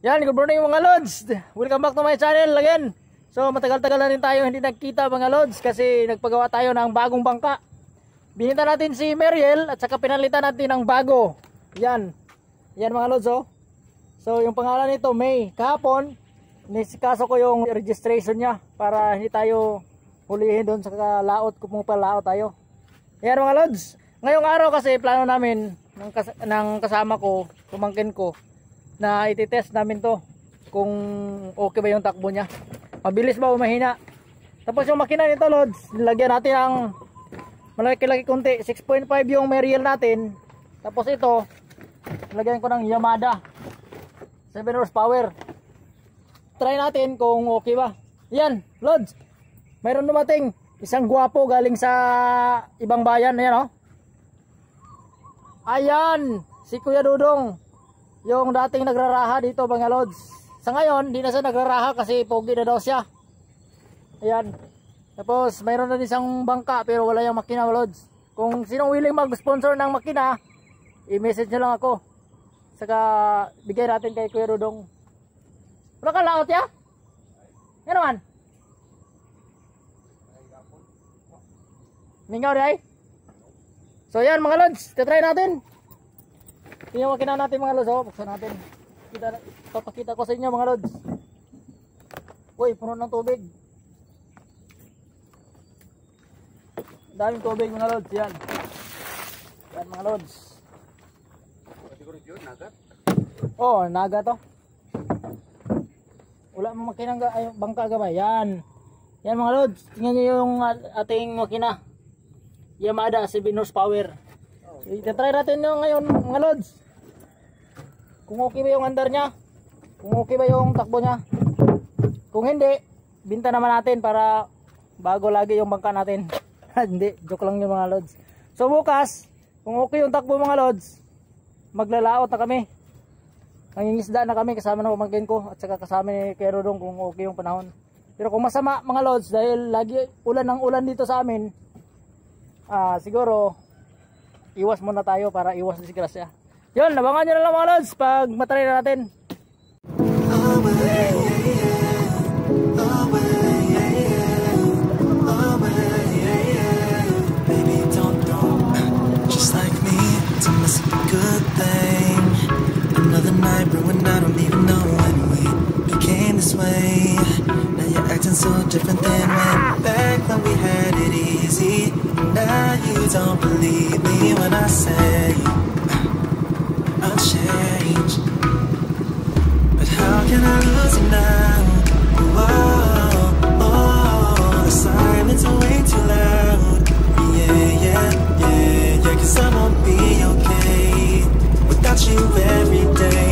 Yan, good morning mga lods. Welcome back to my channel again. So matagal-tagal na rin tayo hindi nagkita mga lods kasi nagpagawa tayo ng bagong bangka. Binita natin si Mariel at saka pinalitan natin ng bago. Yan. Yan mga lods oh. So yung pangalan nito May. Kahapon, nisikaso ko yung registration niya para hindi tayo hulihin doon sa laot kung palaot tayo. Yan mga lods. Ngayong araw kasi plano namin ng, kas ng kasama ko, pumangkin ko na ititest namin to kung okay ba yung takbo niya. Mabilis ba o mahina? Tapos yung makina nito lods nilagyan natin ang malaki-laki konti 6.5 yung Mariel natin. Tapos ito nilagyan ko ng Yamada 7 horsepower. Try natin kung okay ba. Yan lods mayroon dumating isang guwapo galing sa ibang bayan. Ayan oh. Ayan si Kuya Dudong yung dating nagraraha dito mga lods. Sa ngayon hindi na siya nagraraha kasi pogi na daw siya. Ayan. Tapos mayroon na isang bangka pero wala yung makina mga lods. Kung sinong willing mag sponsor ng makina i-message nyo lang ako. Saka bigay natin kay Kuya Rudong wala ka laot ya? yan naman. Mingaw di so yan mga lods. Try natin yung makina natin mga lods, oh, buksan natin. Kita, papakita ko sa inyo mga lods. Uy, puno ng tubig. Daming tubig mga lods, yan. Yan mga lods. Oh, naga to. Wala mo makina ay, bangka gamay. Yan. Yan mga lods, tingnan niyo yung ating makina. Yamada 7 horsepower. I-try natin yung ngayon mga lods. Kung okay ba yung andar niya. Kung okay ba yung takbo niya. Kung hindi, binta naman natin para bago lagi yung bangka natin. hindi, joke lang yung mga lods. So bukas, kung okay yung takbo mga lods, maglalaot na kami. Nangingisda na kami kasama ng pamangkin ko at saka kasama ni Kerodong kung okay yung panahon. Pero kung masama mga lods dahil lagi ulan ng ulan dito sa amin, ah, siguro iwas muna tayo para iwas disgrasya. Yun, nabangan nyo na lang mga lods pag matry na natin. Just like me, it's a good thing. Another night ruined, I don't even way. Now you're acting so different than when back when we had it easy. Now you don't believe me when I say uh, I'll change. But how can I lose you now? Oh, the silence is way too loud. Yeah, yeah, yeah, yeah, cause I won't be okay without you every day.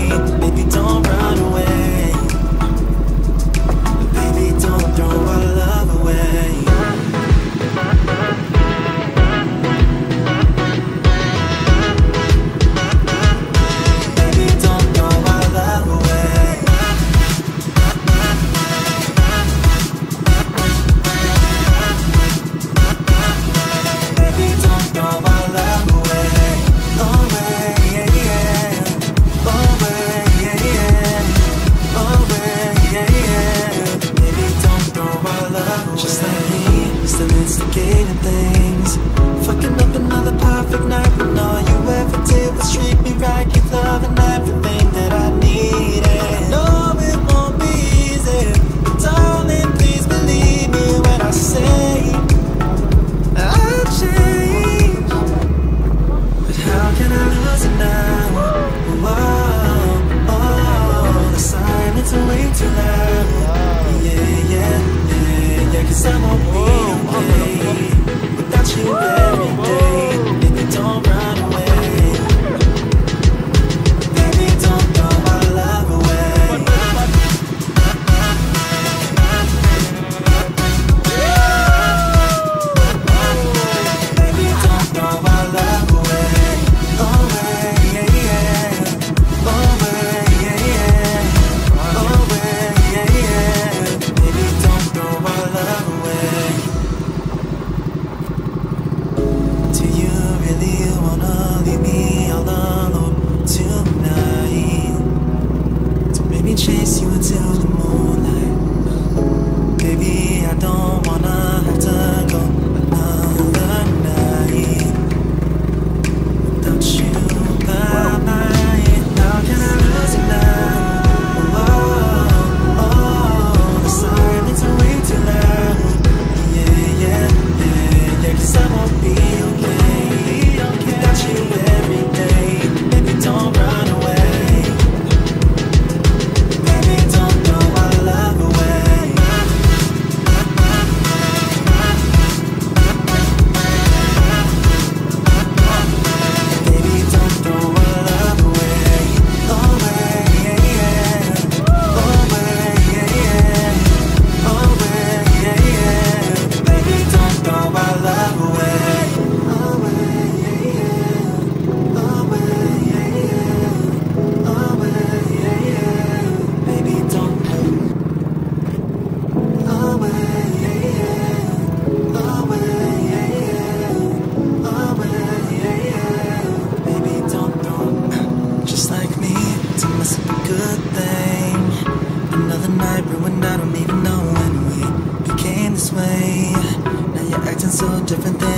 different things.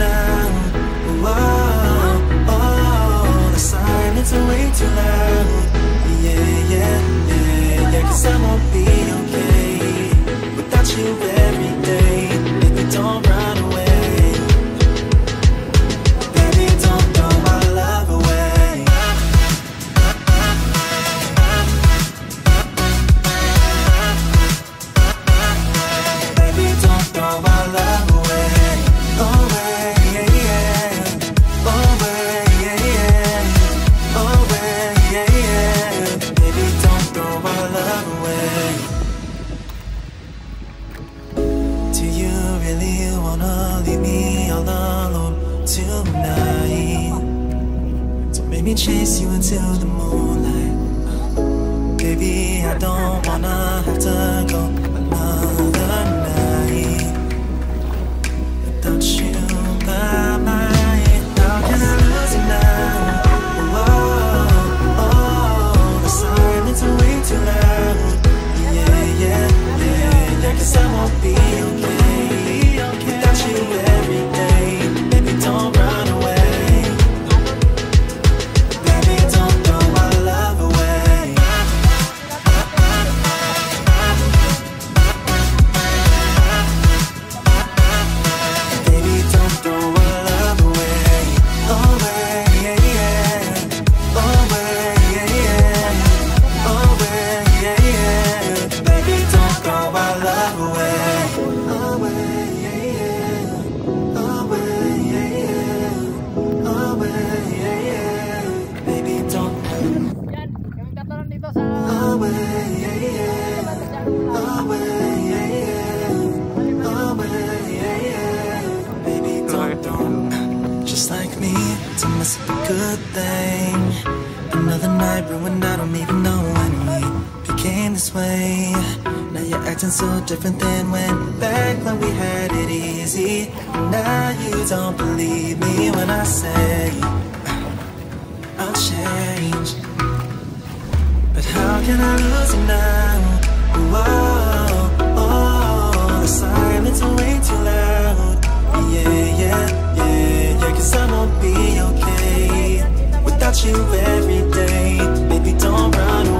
now. oh, oh, the silence is way too loud. different than when back when we had it easy. Now you don't believe me when I say I'll change. But how can I lose you now? Whoa, oh, oh the silence is way too loud. Yeah, yeah, yeah, yeah, cause I won't be okay without you every day. Baby, don't run away.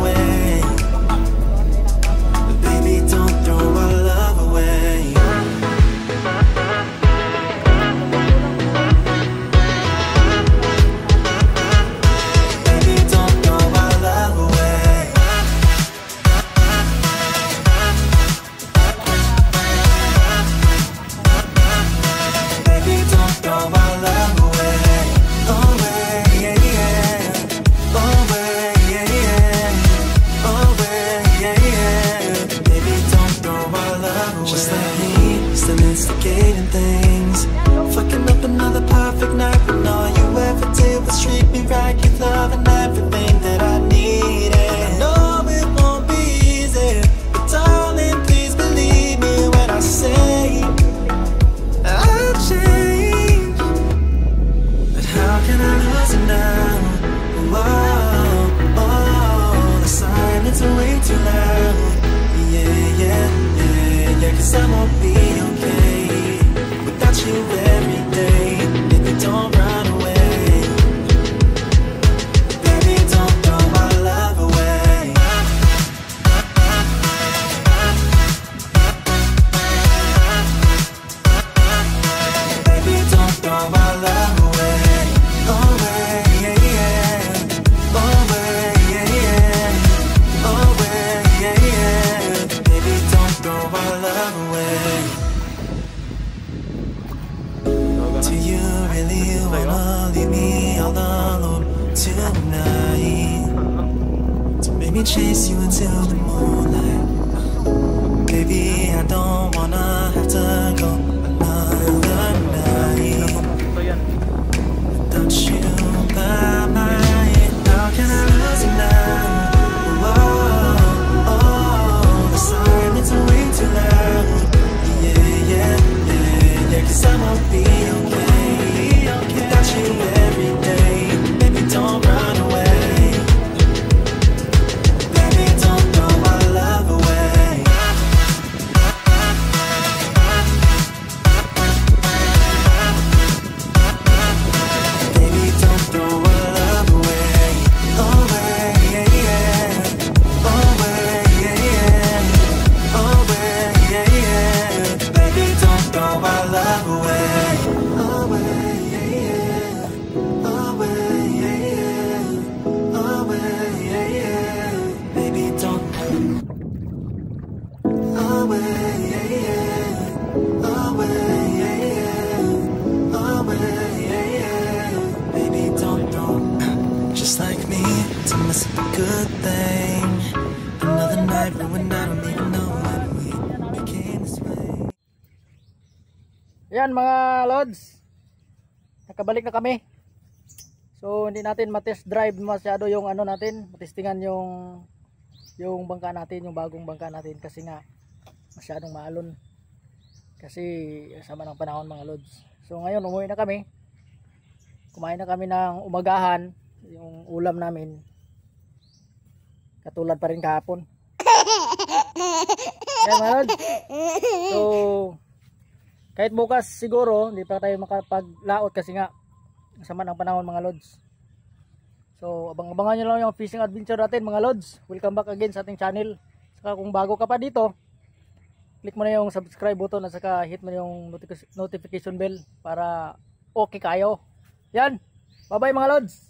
Good thing. Another night ruined, I don't even know when we this way. Yan mga lods. Nakabalik na kami. So hindi natin matest drive masyado yung ano natin, matestingan yung yung bangka natin, yung bagong bangka natin kasi nga masyadong maalon. Kasi sama ng panahon mga lods. So ngayon umuwi na kami. Kumain na kami ng umagahan, yung ulam namin. Katulad pa rin kahapon. Mga lods. So kahit bukas siguro hindi pa tayo makapaglaot kasi nga sama ng panahon mga lods. So abang-abangan nyo lang yung fishing adventure natin mga lods. Welcome back again sa ating channel. Saka kung bago ka pa dito click mo na yung subscribe button at saka hit mo na yung notific- notification bell para okay kayo. Yan. Bye bye mga lods